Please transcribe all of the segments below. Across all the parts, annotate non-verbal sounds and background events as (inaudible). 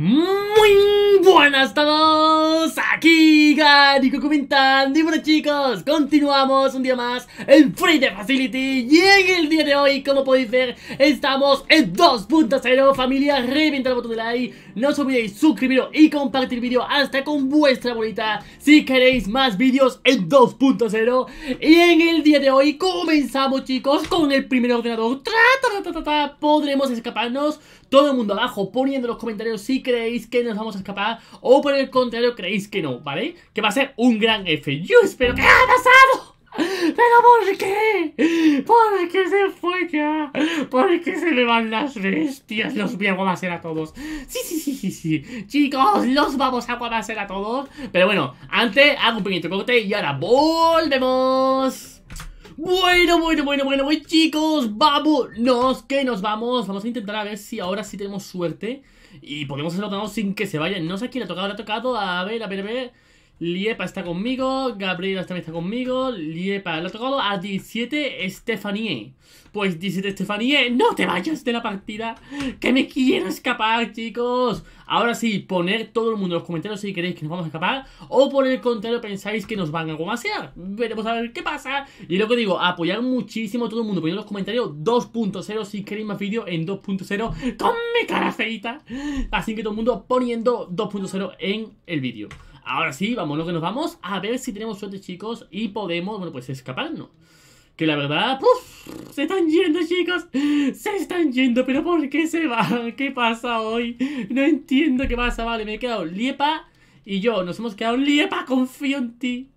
Muy buenas a todos, aquí Ganico comentando y bueno chicos, continuamos un día más en Free the Facility. Y en el día de hoy, como podéis ver, estamos en 2.0 familia, reventad el botón de like, no os olvidéis suscribiros y compartir el vídeo hasta con vuestra bolita si queréis más vídeos en 2.0 y en el día de hoy comenzamos chicos con el primer ordenador, podremos escaparnos todo el mundo abajo poniendo en los comentarios si creéis que nos vamos a escapar o por el contrario creéis que no, ¿vale? Que va a ser un gran F. Yo espero que haya pasado. ¿Pero por qué? ¿Por qué se fue ya? ¿Por qué se le van las bestias? Los voy a guamaser a todos. Sí, sí, sí, sí, sí. Chicos, los vamos a guamaser a todos. Pero bueno, antes hago un pequeño corte y ahora volvemos. Bueno, bueno, bueno, bueno, bueno, chicos, vámonos, que nos vamos. Vamos a intentar a ver si ahora sí tenemos suerte y podemos hacerlo sin que se vayan. No sé quién ha tocado, le ha tocado, a ver, a ver, a ver. Liepa está conmigo, Gabriela también está conmigo, Liepa le ha tocado a 17 Stephanie. Pues 17 Stephanie, no te vayas de la partida, que me quiero escapar, chicos. Ahora sí, poner todo el mundo en los comentarios si queréis que nos vamos a escapar o por el contrario pensáis que nos van a gomasear. Veremos a ver qué pasa. Y lo que digo, apoyar muchísimo todo el mundo poniendo en los comentarios 2.0 si queréis más vídeos en 2.0 con mi cara feita. Así que todo el mundo poniendo 2.0 en el vídeo. Ahora sí, vámonos que nos vamos a ver si tenemos suerte, chicos, y podemos, bueno, pues escaparnos. Que la verdad, ¡puf! Se están yendo, chicos. Se están yendo, pero ¿por qué se van? (laughs) ¿Qué pasa hoy? No entiendo qué pasa. Vale, me he quedado Liepa y yo. Nos hemos quedado Liepa, confío en ti.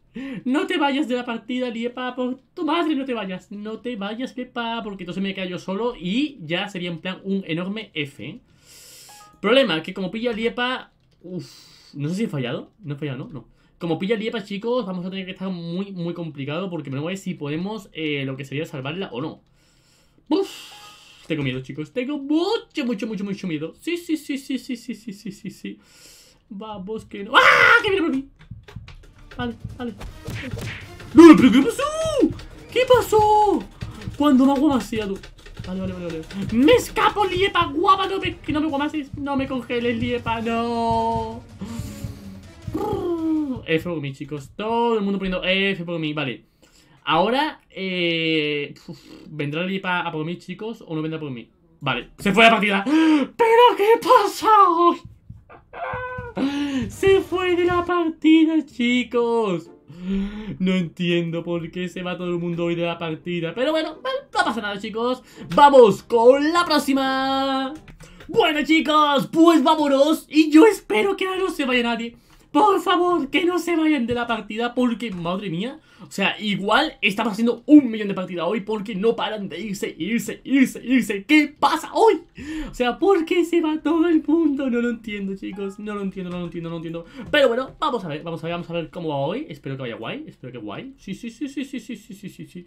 No te vayas de la partida, Liepa, por tu madre, no te vayas. No te vayas, Liepa, porque entonces me quedo yo solo y ya sería en plan un enorme F. Problema, que como pilla Liepa... Uff no sé si he fallado. No he fallado, ¿no? No. Como pilla Liepa, chicos, vamos a tener que estar muy, muy complicado porque me voy a ver si podemos eh, lo que sería salvarla o no. Tengo miedo, chicos. Tengo mucho, mucho, mucho, mucho miedo. Sí, sí, sí, sí, sí, sí, sí, sí, sí, sí. Vamos, que no. ¡Ah! ¡Que viene por mí! Vale, vale. ¡No, pero qué pasó! ¿Qué pasó? Cuando me hago demasiado. Vale, vale, vale, vale. ¡Me escapo, Liepa! ¡Guapa! No me, no me guamases. No me congeles, Liepa. ¡No! F por mí, chicos. Todo el mundo poniendo F por mí. Vale. Ahora, eh, ¿vendrá Liepa a por mí, chicos? ¿O no vendrá por mí? Vale, se fue la partida. ¿Pero qué pasa hoy? Se fue de la partida, chicos. No entiendo por qué se va todo el mundo hoy de la partida. Pero bueno, no pasa nada, chicos. Vamos con la próxima. Bueno, chicos, pues vámonos. Y yo espero que ahora no se vaya nadie. Por favor, que no se vayan de la partida porque, madre mía, o sea, igual estamos haciendo un millón de partidas hoy porque no paran de irse, irse, irse, irse. ¿Qué pasa hoy? O sea, ¿por qué se va todo el mundo? No lo entiendo, chicos, no lo entiendo, no lo entiendo, no lo entiendo. Pero bueno, vamos a ver, vamos a ver, vamos a ver cómo va hoy. Espero que vaya guay, espero que guay. Sí, sí, sí, sí, sí, sí, sí, sí, sí, sí.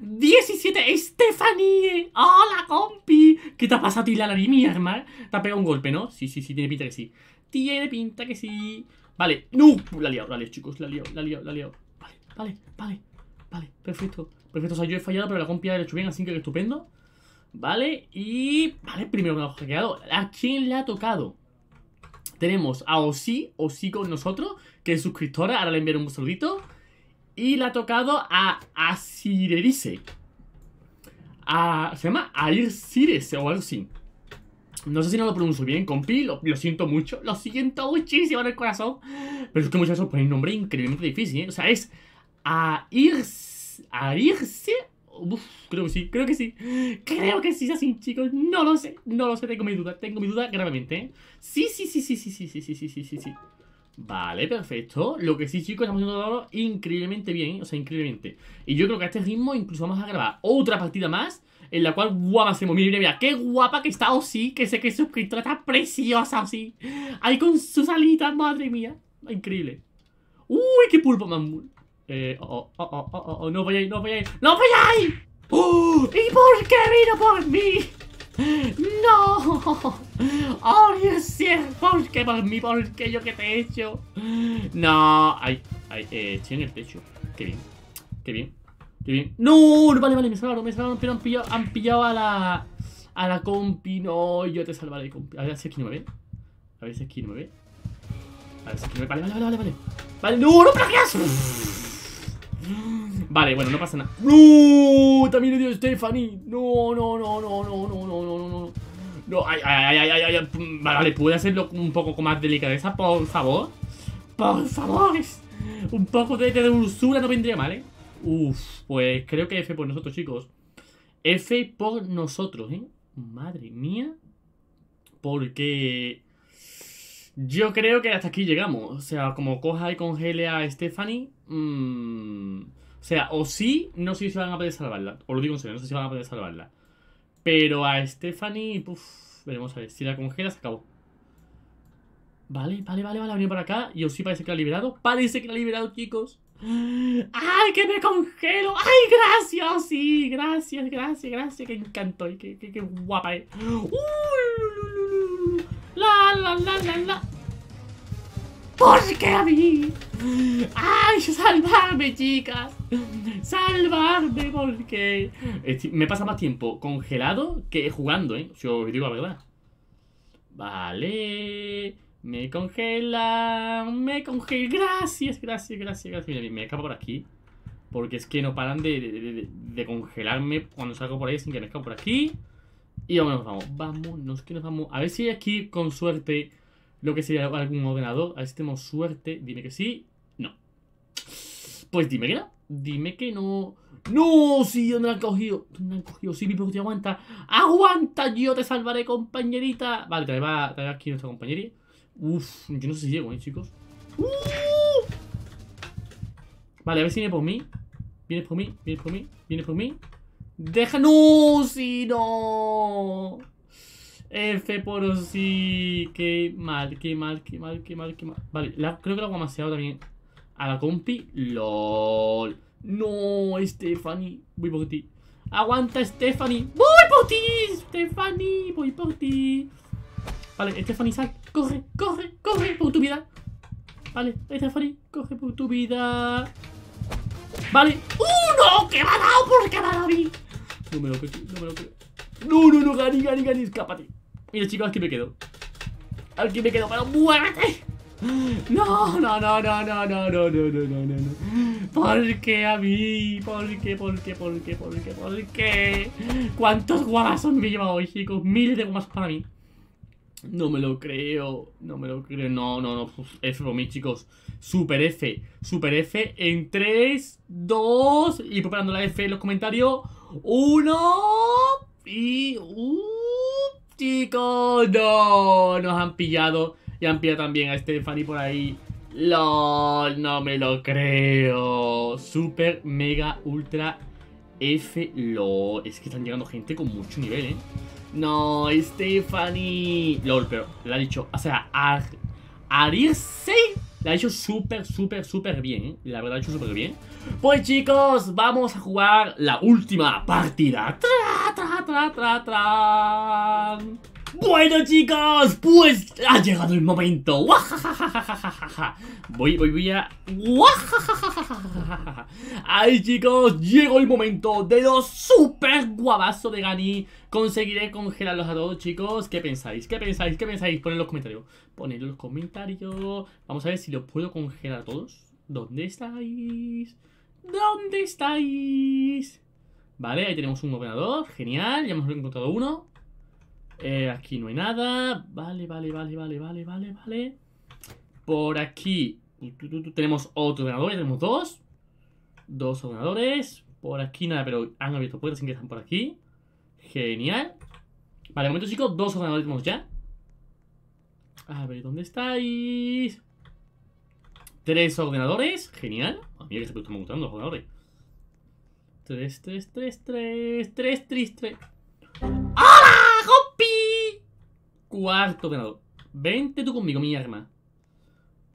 17, Stephanie. Hola, compi. ¿Qué te ha pasado a ti, la mi hermana? Te ha pegado un golpe, ¿no? Sí, sí, sí, tiene pinta que sí. Tiene pinta que sí. Vale, no, la he liado, la liado, chicos, la liado, la he liado, la he liado. Vale, vale, vale, vale, perfecto. Perfecto, o sea, yo he fallado, pero la compia la he hecho bien, así que estupendo. Vale, y... Vale, primero me lo he hackeado. ¿A quién le ha tocado? Tenemos a Osi, Osi con nosotros, que es suscriptora, ahora le enviaré un saludito. Y le ha tocado a Asirerice. A, se llama Air o algo así. No sé si no lo pronuncio bien, compi, lo, siento mucho, lo siento muchísimo en el corazón. Pero es que muchas veces ponen un nombre increíblemente difícil, ¿eh? O sea, es a irse, a irse. Uf, creo que sí, creo que sí. Creo que sí es así, chicos. No lo sé, no lo sé, tengo mi duda, tengo mi duda gravemente, ¿eh? Sí, sí, sí, sí, sí, sí, sí, sí, sí, sí, sí, sí. Vale, perfecto. Lo que sí, chicos, estamos haciendo increíblemente bien, ¿eh? o sea, increíblemente. Y yo creo que a este ritmo incluso vamos a grabar otra partida más en la cual guapa se Mira, mira, qué guapa que está Osi, que sé que es suscriptora, está preciosa Osi. Ahí con sus alitas, madre mía. Increíble. Uy, qué pulpo más. Eh, oh, oh, oh, oh, oh, no vayáis, no vayáis, no vayáis. ¡Oh! ¿Y por qué vino por mí? ¡No! ¡Oh, Dios ¿Por qué por mí? ¿Por qué yo que te he hecho? No, ay, ay, eh, estoy en el techo. Qué bien, qué bien. No, vale, vale, me salvaron, me salvaron, pero han pillado, han pillado a la. A la compi. No, yo te salvaré, compi. A ver si aquí no me ven. A ver si aquí no me ve. A ver si aquí no me Vale, vale, vale, vale. Vale, no, no plagias. Vale, bueno, no pasa nada. ¡No! También le dio Stephanie. No, no, no, no, no, no, no, no, no. No, ay, ay, ay, ay, ay, ay. Vale, ¿puede hacerlo un poco con más delicadeza, por favor? Por favor. Un poco de, de dulzura no vendría mal, ¿eh? Uf, pues creo que F por nosotros, chicos. F por nosotros, ¿eh? Madre mía. Porque... Yo creo que hasta aquí llegamos. O sea, como coja y congele a Stephanie. Mmm, o sea, o sí, no sé si van a poder salvarla. O lo digo en serio, no sé si van a poder salvarla. Pero a Stephanie, veremos a ver. Si la congela, se acabó. Vale, vale, vale, vale, a venir para acá. Y o sí parece que la ha liberado. Parece que la ha liberado, chicos. ¡Ay, que me congelo! ¡Ay, gracias! Sí, gracias, gracias, gracias. Que encantó y que, que, guapa es. la, la, la, la, la. ¿Por qué a mí? ¡Ay, salvarme, chicas! ¡Salvarme! Porque me pasa más tiempo congelado que jugando, ¿eh? Si os digo la verdad. Vale. Me congela. Me congela. Gracias, gracias, gracias, gracias. Mira, me escapo por aquí. Porque es que no paran de, de, congelarme cuando salgo por ahí sin que me escapo por aquí. Y vámonos, vamos. Vámonos, que nos vamos. A ver si aquí, con suerte, lo que sería algún ordenador. A ver si tenemos suerte. Dime que sí. No. Pues dime que no. Dime que no. ¡No! Sí, ¿dónde la han cogido? ¿Dónde la han cogido? Sí, mi te aguanta. ¡Aguanta! Yo te salvaré, compañerita. Vale, trae, trae aquí nuestra compañerita. Uf, yo no sé si llego, ¿eh, chicos? ¡Uh! Vale, a ver si viene por mí. Viene por mí, viene por mí, viene por mí. ¡Deja! ¡No! ¡Sí, no! F por sí. Qué mal, qué mal, qué mal, qué mal, qué mal. Vale, creo que lo hago demasiado también. A la compi. LOL. No, Stephanie. Voy por ti. Aguanta, Stephanie. Voy por ti, Stephanie. Voy por ti. Vale, Stephanie, sal. Corre, corre, corre por tu vida. Vale, Stephanie, corre por tu vida. Vale. ¡Uh, no! ¡Que me ha dado por qué me ha dado a mí! No me lo creo, no me lo creo. No, no, no, Gani, Gani, Gani, escápate. Mira, chicos, aquí me quedo. Aquí me quedo, pero muévete. No, no, no, no, no, no, no, no, no, no, no. ¿Por qué a mí? ¿Por qué? ¿Por qué? ¿Por qué? ¿Por qué? ¿Por qué? ¿Cuántos guamazos me he llevado hoy, chicos? Miles de guamazos para mí. No me lo creo, no me lo creo, no, no, no, F por mí chicos, Super F, Super F en 3, 2 y preparando la F en los comentarios, 1 y... Uh, chicos, no, nos han pillado y han pillado también a Stephanie por ahí, LOL, no me lo creo, Super, Mega, Ultra, F, LOL, es que están llegando gente con mucho nivel, eh no, Stephanie. LOL, pero le ha dicho. O sea, a Arirse le ha dicho súper, súper, súper bien. ¿eh? La verdad, ha hecho súper bien. Pues chicos, vamos a jugar la última partida. Tra, tra, tra, tra, tra. Bueno chicos, pues ha llegado el momento. Voy, voy, voy a... Ay chicos, llegó el momento de los super guabazos de Gani. Conseguiré congelarlos a todos chicos. ¿Qué pensáis? ¿Qué pensáis? ¿Qué pensáis? Poned en los comentarios. Poned en los comentarios. Vamos a ver si los puedo congelar a todos. ¿Dónde estáis? ¿Dónde estáis? Vale, ahí tenemos un ordenador. Genial, ya hemos encontrado uno. Eh, aquí no hay nada. Vale, vale, vale, vale, vale, vale, vale. Por aquí tenemos otro ordenador, tenemos dos. Dos ordenadores. Por aquí nada, pero han abierto puertas sin que están por aquí. Genial. Vale, un momento chicos, dos ordenadores tenemos ya. A ver, ¿dónde estáis? Tres ordenadores, genial. A mí que se están gustando los ordenadores. Tres, tres, tres, tres, tres, tres, tres. Cuarto ordenador. Vente tú conmigo, mi arma.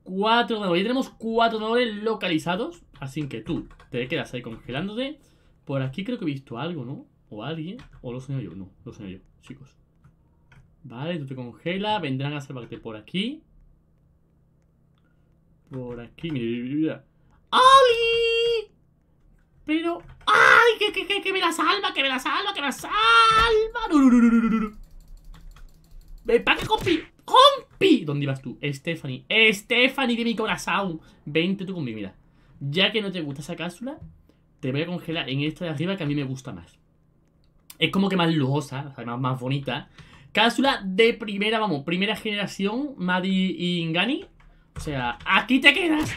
Cuatro ordenadores. Ya tenemos cuatro ordenadores localizados. Así que tú te quedas ahí congelándote. Por aquí creo que he visto algo, ¿no? O alguien. O lo soñé yo. No, lo soñé yo, chicos. Vale, tú te congelas. Vendrán a salvarte por aquí. Por aquí, mira, mira. ¡Ali! Pero. ¡Ay! Que, que, que, me la salva, que me la salva, que me la salva. No, no, no, no, no, no. ¡Ven para que compi! ¡Compi! ¿Dónde ibas tú? Stephanie. Stephanie de mi corazón. Vente tú conmigo, mira. Ya que no te gusta esa cápsula, te voy a congelar en esta de arriba que a mí me gusta más. Es como que más lujosa, además más bonita. Cápsula de primera, vamos, primera generación, Madi y Ingani. O sea, aquí te quedas.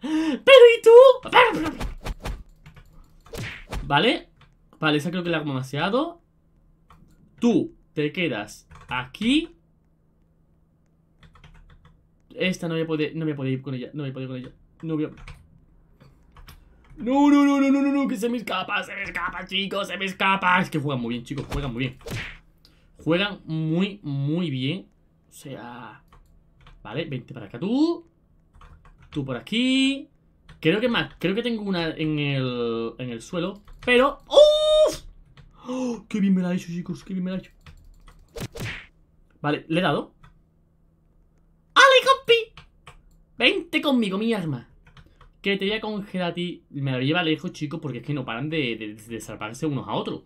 Pero ¿y tú? ¿Vale? Vale, esa creo que la hago demasiado. Tú te quedas aquí. Esta no voy a poder, no voy a poder ir con ella, no voy a poder ir con ella. No voy a... No, no, no, no, no, no, no, que se me escapa, se me escapa, chicos, se me escapa. Es que juegan muy bien, chicos, juegan muy bien. Juegan muy, muy bien. O sea... Vale, vente para acá tú. Tú por aquí. Creo que más, creo que tengo una en el, en el suelo. Pero... ¡Uf! ¡Oh! ¡Qué bien me la ha hecho, chicos! ¡Qué bien me la ha hecho! Vale, le he dado. ¡Ale, compi! Vente conmigo, mi arma. Que te voy a congelar a ti. Me la lleva lejos, chicos, porque es que no paran de, de, unos a otros.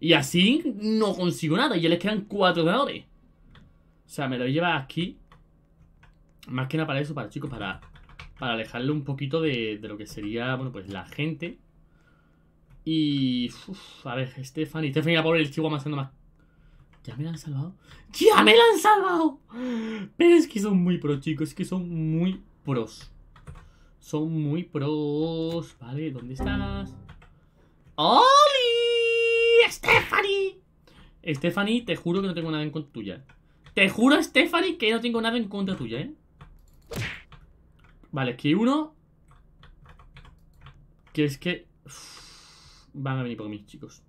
Y así no consigo nada. Y ya les quedan cuatro ganadores. O sea, me lo lleva aquí. Más que nada para eso, para chicos, para, para alejarle un poquito de, de lo que sería, bueno, pues la gente. Y. A ver, Stephanie. Stephanie, la pobre el chihuahua haciendo más. ¿Ya me la han salvado? ¡Ya me la han salvado! Pero es que son muy pros, chicos. Es que son muy pros. Son muy pros. Vale, ¿dónde estás? ¡Oli! ¡Stephanie! Stephanie, te juro que no tengo nada en contra tuya. Te juro, Stephanie, que no tengo nada en contra tuya, ¿eh? Vale, aquí uno. Que es que. van a venir por mí, chicos.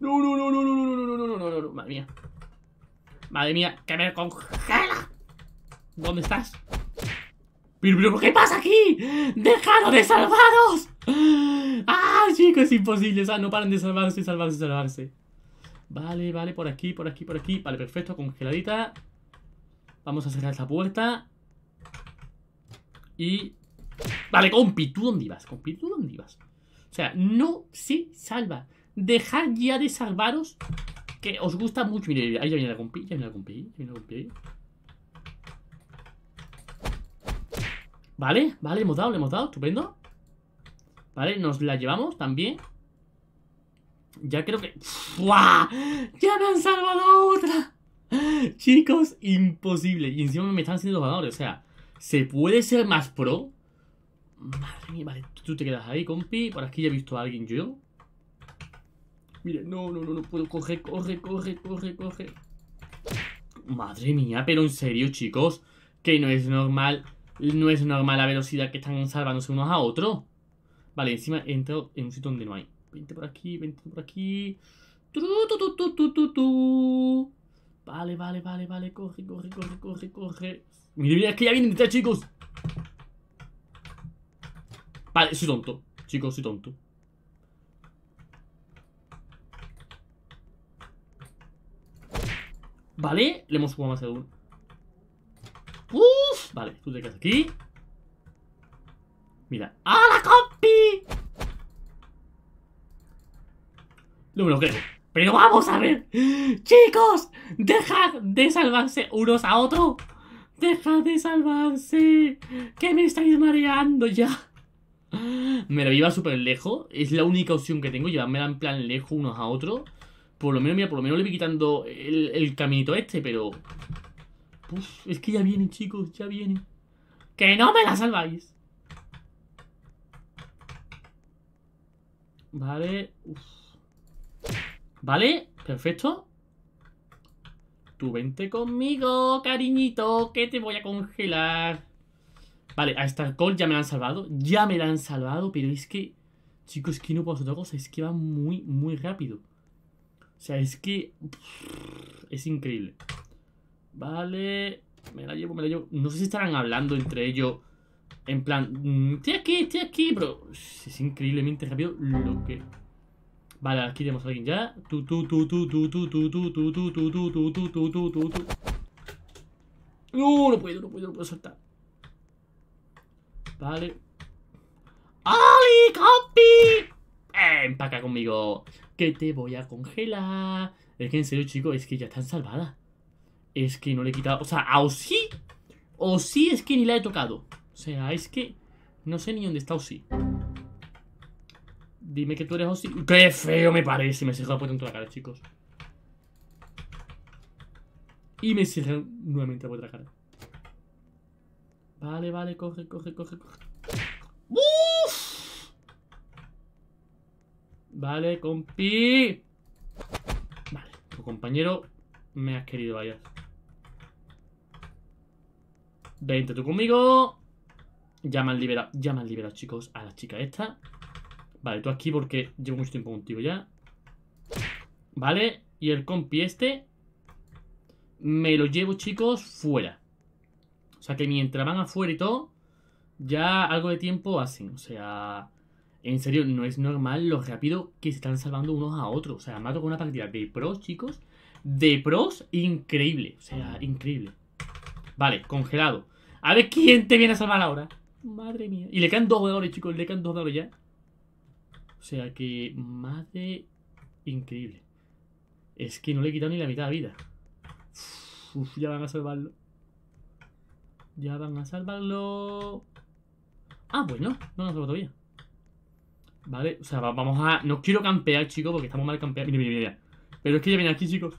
No, no, no, no, no, no, no, no, no, no, no, no, madre mía. Madre mía, que me congela. ¿Dónde estás? Pero, pero, ¿qué pasa aquí? ¡Dejado de salvaros! ¡Ah, chicos, imposible! O sea, no paran de salvarse, salvarse, salvarse. Vale, vale, por aquí, por aquí, por aquí. Vale, perfecto, congeladita. Vamos a cerrar esta puerta. Y... Vale, compi, ¿tú dónde ibas? Compi, ¿tú dónde ibas? O sea, no se salva. Dejad ya de salvaros que os gusta mucho. Mire, ahí ya viene la compi, ya viene la compi, ya viene la compi. Vale, vale, hemos dado, le hemos dado, estupendo. Vale, nos la llevamos también. Ya creo que... ¡Fua! ¡Ya me han salvado otra! Chicos, imposible. Y encima me están haciendo ganadores, o sea... ¿Se puede ser más pro? Madre mía, vale, tú te quedas ahí, compi. Por aquí ya he visto a alguien yo. Mire, no, no, no, no puedo. Coge, corre, corre, corre, corre. Madre mía, pero en serio, chicos. Que no es normal. No es normal la velocidad que están salvándose unos a otros. Vale, encima he entrado en un sitio donde no hay. Vente por aquí, vente por aquí. Vale, vale, vale, vale. Corre, corre, corre, corre, corre. Mira, mira, es que ya vienen detrás, chicos. Vale, soy tonto. Chicos, soy tonto. Vale, le hemos jugado más de uno. Uf, vale, tú te quedas aquí. Mira. ¡Hola, compi! No me lo creo. Pero vamos a ver. Chicos, dejad de salvarse unos a otros. ¡Deja de salvarse! ¡Que me estáis mareando ya! Me lo lleva súper lejos. Es la única opción que tengo, llevármela en plan lejos unos a otros. Por lo menos, mira, por lo menos le voy quitando el, caminito este, pero... Uf, es que ya viene, chicos, ya viene. ¡Que no me la salváis! Vale. Vale, perfecto. Tú vente conmigo, cariñito, que te voy a congelar. Vale, a esta call ya me la han salvado. Ya me la han salvado, pero es que... Chicos, es que no puedo hacer otra cosa. Es que va muy, muy rápido. O sea, es que... Es increíble. Vale... Me la llevo, me la llevo. No sé si estarán hablando entre ellos. En plan... Estoy aquí, estoy aquí, bro. Es increíblemente rápido lo que... Vale, aquí tenemos a alguien ya. Tu, tu, tu, tu, tu, tu, tu, tu, tu, tu, tu, tu, tu, tu, tu, tu, tu, tu. No, no puedo, no puedo, no puedo saltar. Vale. ¡Ali, compi! Para acá conmigo. Que te voy a congelar. Es que en serio, chicos, es que ya están salvadas. Es que no le he quitado... O sea, o sí, o sí es que ni la he tocado. O sea, es que no sé ni dónde está Osi. Dime que tú eres Osi. ¡Qué feo me parece! Me cierra la puerta en la cara, chicos. Y me cierran nuevamente la puerta en la cara. Vale, vale, coge, coge, coge, coge. ¡Uf! Vale, compi. Vale, tu compañero me has querido, vaya. Vente tú conmigo. Ya me han liberado, ya me liberado, chicos, a la chica esta. Vale, tú aquí porque llevo mucho tiempo contigo ya. Vale, y el compi este me lo llevo, chicos, fuera. O sea que mientras van afuera y todo, ya algo de tiempo hacen. O sea, en serio, no es normal lo rápido que se están salvando unos a otros. O sea, me ha tocado una partida de pros, chicos. De pros, increíble. O sea, increíble. Vale, congelado. A ver quién te viene a salvar ahora. Madre mía. Y le quedan dos jugadores, chicos. Le quedan dos jugadores ya. O sea que, madre increíble. Es que no le he quitado ni la mitad de vida. Uf, ya van a salvarlo. Ya van a salvarlo. Ah, bueno, no nos salvo todavía. Vale, o sea, vamos a... No quiero campear, chicos, porque estamos mal campeados. Mira, mira, mira. Pero es que ya viene aquí, chicos.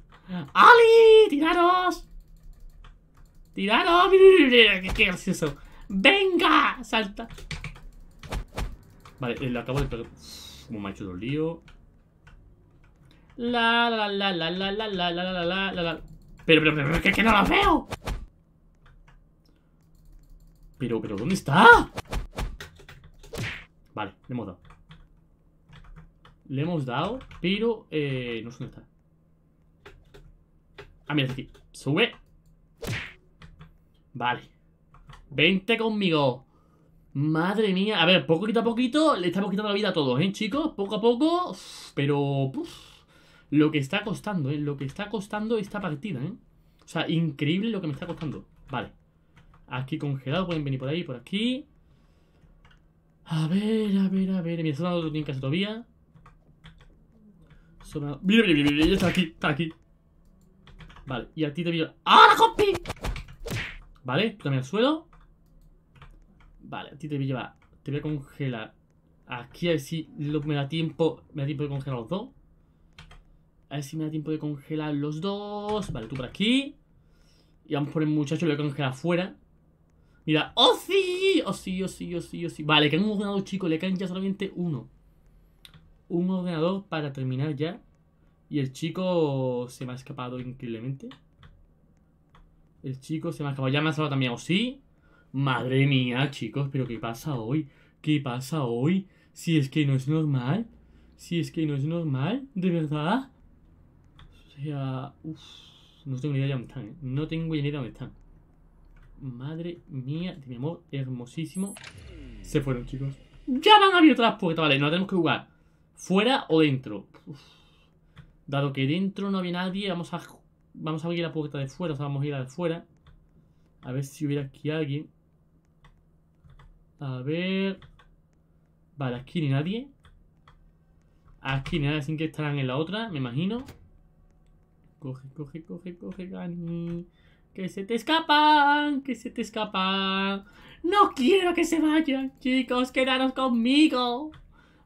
¡Ali! ¡Tiraros! ¡Tiraros! Mira, mira, mira, qué gracioso. ¡Venga! Salta. Vale, le acabo de pegar. Como me ha hecho todo el lío. La la la la la la la la la la la la Pero, pero, pero, que, que no la veo. Pero, pero, ¿dónde está? Vale, le hemos dado. Le hemos dado, pero eh, no sé dónde está. Ah, mira, aquí. Sube. Vale. Vente conmigo. Madre mía. A ver, poquito a poquito le estamos quitando la vida a todos, ¿eh, chicos? Poco a poco. Pero... lo que está costando, ¿eh? Lo que está costando esta partida, ¿eh? O sea, increíble lo que me está costando. Vale. Aquí congelado, pueden venir por ahí, por aquí. A ver, a ver, a ver. Mira, otro tiene casa todavía. Mira, mira, mira, mira, está aquí, está aquí. Vale, y a ti te voy ¡Ah, compi! Vale, tú también al suelo. Vale, a ti te voy a llevar. Te voy a congelar. Aquí a ver si me da tiempo. Me da tiempo de congelar los dos. A ver si me da tiempo de congelar los dos. Vale, tú por aquí. Y vamos por el muchacho, lo voy a congelar afuera. Mira, ¡oh sí! ¡Oh sí, oh sí, oh sí, oh! Vale, queda un ordenador, chicos, le caen ya solamente uno. Un ordenador para terminar ya. Y el chico se me ha escapado increíblemente. El chico se me ha escapado. Ya me ha salvado también, ¿o sí? Madre mía, chicos, pero ¿qué pasa hoy? ¿Qué pasa hoy? Si es que no es normal. Si es que no es normal, ¿de verdad? O sea, uff, no tengo ni idea de dónde están, ¿eh? No tengo ni idea de dónde están. Madre mía, de mi amor hermosísimo. Se fueron, chicos. Ya van abierto las puertas, vale, no tenemos que jugar. ¿Fuera o dentro? Dado que dentro no había nadie, vamos a, vamos a abrir la puerta de fuera, o sea, vamos a ir a de fuera. A ver si hubiera aquí alguien. A ver... Vale, aquí ni nadie. Aquí ni nadie, sin que estarán en la otra, me imagino. Coge, coge, coge, coge, Gani. Que se te escapan, que se te escapan. No quiero que se vayan, chicos, quedaros conmigo.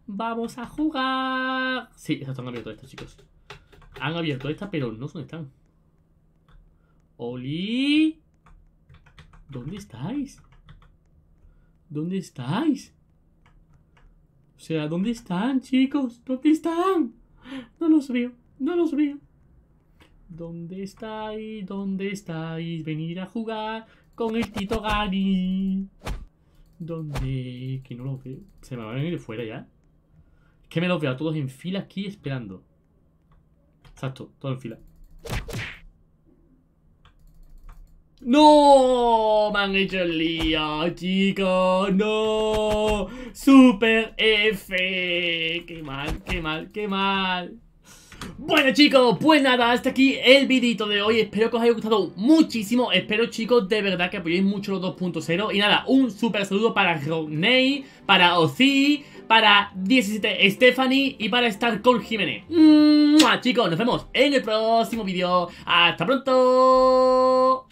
Vamos a jugar. Sí, están abierto esta, chicos. Han abierto esta, pero no sé dónde están. Oli. ¿Dónde estáis? ¿Dónde estáis? O sea, ¿dónde están, chicos? ¿Dónde están? No los veo, no los veo. ¿Dónde estáis? ¿Dónde estáis? Venir a jugar con el Tito Gani. ¿Dónde? Que no lo veo. Se me van a de fuera ya. Que me los veo a todos en fila aquí esperando. Exacto, todos en fila. ¡No! Me han hecho el lío, chicos. ¡No! ¡Super F! ¡Qué mal, qué mal, qué mal! Bueno chicos, pues nada, hasta aquí el videito de hoy Espero que os haya gustado muchísimo Espero chicos, de verdad que apoyéis mucho los 2.0 Y nada, un súper saludo para Rodney, para Ozzy, para 17 Stephanie y para Starcore Jiménez. Chicos, nos vemos en el próximo vídeo Hasta pronto